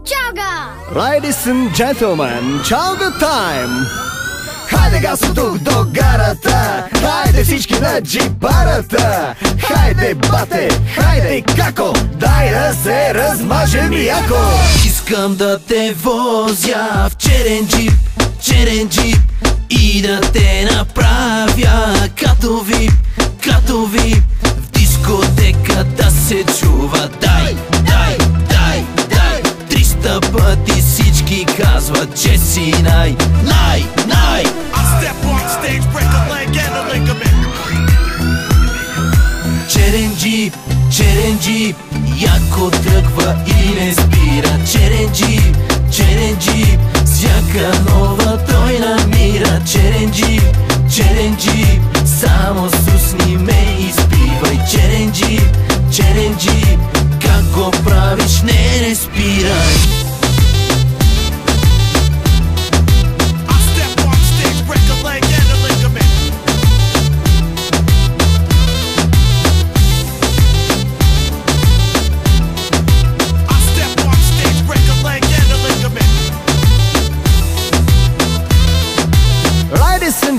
chaga! Ladies and gentlemen, changa time! Хайде гаса тук до гарата! Хайде всички на джипарата! Хайде бате, хайде како? Дай да се размажем яко Искам да те возя в черен джип, черен джип И да те направя като вип, казват, че си най, най, най. I step on stage, break a leg and a ligament. Черен джип, черен джип Яко тръгва и не спира. Черен джип, черен джип Всяка нова той намира. Черен джип, черен джип Само сусни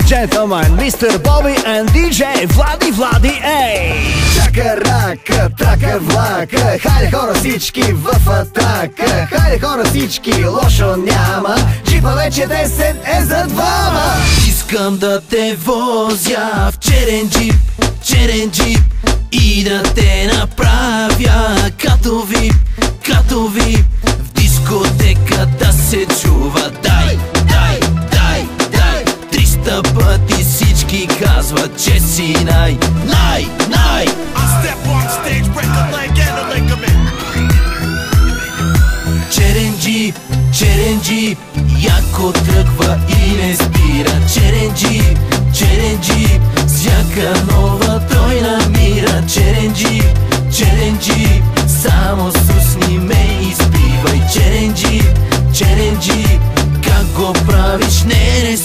gentlemen, Mr. Bobby and DJ Влади Влади Ей! Чака рака, трака влака Хайде хора всички в атака Хайде хора всички, лошо няма Джипа вече 10 е за двама Искам да те возя в черен джип, черен джип И да те направя като вип, казват, че си най, най, най. I step on stage, break a leg and a ligament. Черен джип, черен джип Яко тръгва и не спира. Черен джип, черен джип Всяка нова той намира Черен джип, черен джип Само сусни ме изпивай. Черен джип, черен джип Как го правиш не, не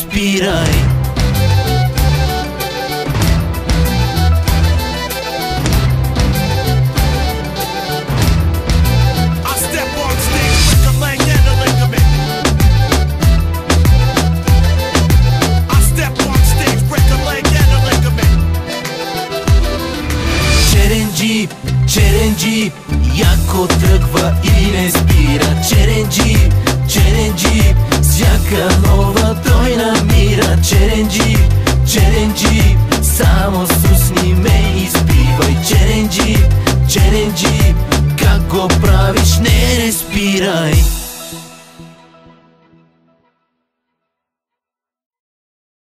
Яко тръгва и не спира. Черен джип, черен джип Всяка нова той намира. Черен джип, черен джип Само сусни ме изпивай Черен джип, черен джип Как го правиш не, не спирай